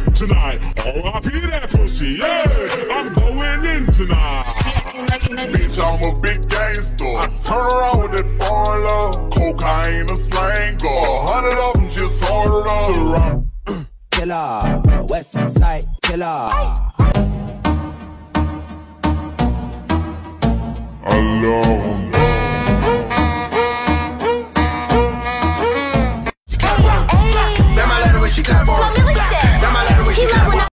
whip tonight. R.I.P. that pussy, yeah. I'm going in tonight. Bitch, I'm a big gangster. I turn around with that foreign love. Cocaine, a slang, go. A hundred of them just ordered up. Killer, West Side Killer. I